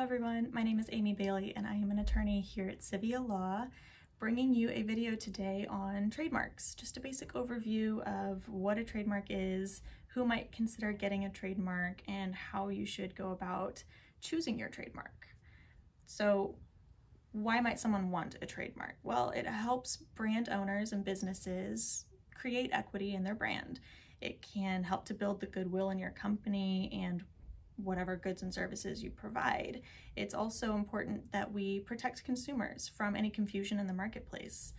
everyone, my name is Amy Bailey and I am an attorney here at Sivia Law, bringing you a video today on trademarks. Just a basic overview of what a trademark is, who might consider getting a trademark, and how you should go about choosing your trademark. So why might someone want a trademark? Well, it helps brand owners and businesses create equity in their brand. It can help to build the goodwill in your company and whatever goods and services you provide. It's also important that we protect consumers from any confusion in the marketplace.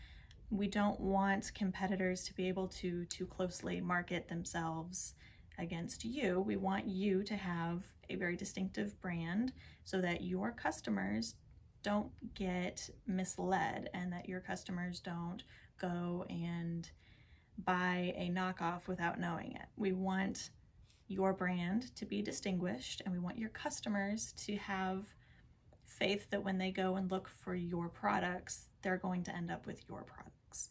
We don't want competitors to be able to too closely market themselves against you. We want you to have a very distinctive brand so that your customers don't get misled and that your customers don't go and buy a knockoff without knowing it. We want your brand to be distinguished and we want your customers to have faith that when they go and look for your products, they're going to end up with your products.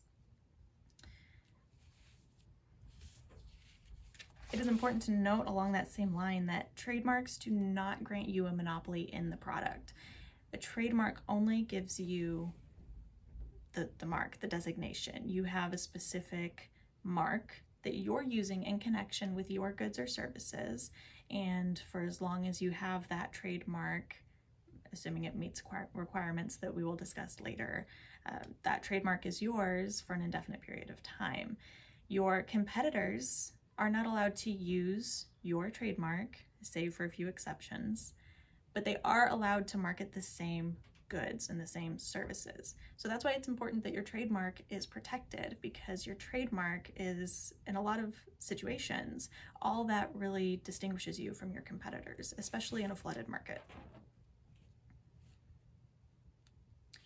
It is important to note along that same line that trademarks do not grant you a monopoly in the product. A trademark only gives you the, the mark, the designation. You have a specific mark that you're using in connection with your goods or services. And for as long as you have that trademark, assuming it meets requirements that we will discuss later, uh, that trademark is yours for an indefinite period of time. Your competitors are not allowed to use your trademark, save for a few exceptions, but they are allowed to market the same goods and the same services. So that's why it's important that your trademark is protected because your trademark is, in a lot of situations, all that really distinguishes you from your competitors, especially in a flooded market.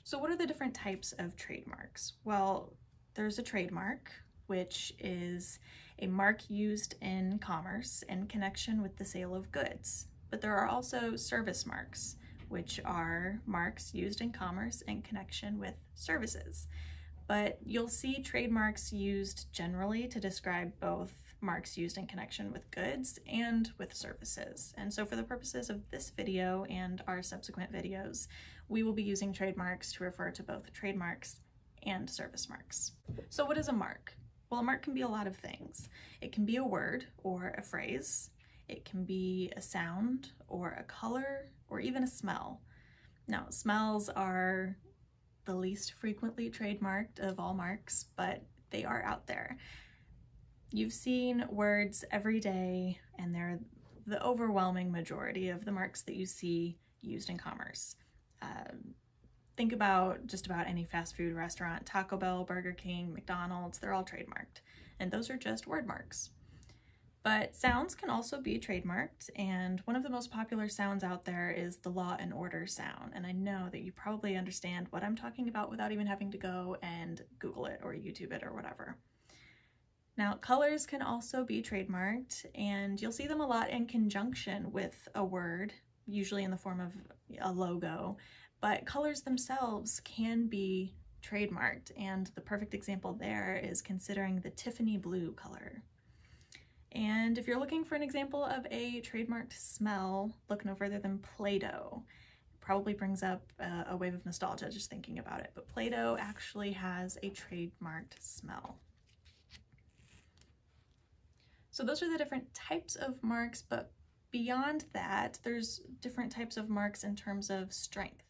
So what are the different types of trademarks? Well, there's a trademark, which is a mark used in commerce in connection with the sale of goods. But there are also service marks which are marks used in commerce in connection with services. But you'll see trademarks used generally to describe both marks used in connection with goods and with services. And so for the purposes of this video and our subsequent videos, we will be using trademarks to refer to both trademarks and service marks. So what is a mark? Well, a mark can be a lot of things. It can be a word or a phrase. It can be a sound or a color or even a smell. Now, smells are the least frequently trademarked of all marks, but they are out there. You've seen words every day, and they're the overwhelming majority of the marks that you see used in commerce. Um, think about just about any fast food restaurant, Taco Bell, Burger King, McDonald's, they're all trademarked. And those are just word marks. But sounds can also be trademarked, and one of the most popular sounds out there is the law and order sound. And I know that you probably understand what I'm talking about without even having to go and Google it or YouTube it or whatever. Now, colors can also be trademarked, and you'll see them a lot in conjunction with a word, usually in the form of a logo, but colors themselves can be trademarked, and the perfect example there is considering the Tiffany blue color. And if you're looking for an example of a trademarked smell, look no further than Play-Doh. Probably brings up uh, a wave of nostalgia just thinking about it, but Play-Doh actually has a trademarked smell. So those are the different types of marks, but beyond that, there's different types of marks in terms of strength.